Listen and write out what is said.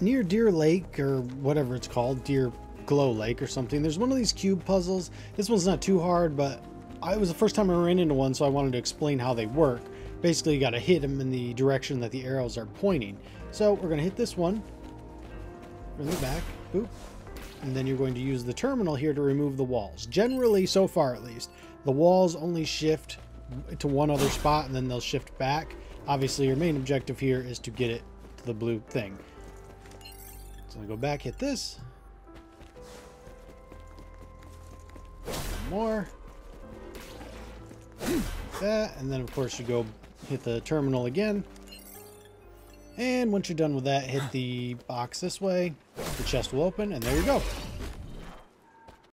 near Deer Lake or whatever it's called, Deer Glow Lake or something, there's one of these cube puzzles. This one's not too hard, but I, it was the first time I ran into one, so I wanted to explain how they work. Basically, you got to hit them in the direction that the arrows are pointing. So we're going to hit this one from the back, boop, and then you're going to use the terminal here to remove the walls. Generally, so far at least, the walls only shift to one other spot and then they'll shift back. Obviously, your main objective here is to get it to the blue thing. So I go back, hit this. More. Hmm, that, and then of course you go hit the terminal again. And once you're done with that, hit the box this way. The chest will open, and there you go.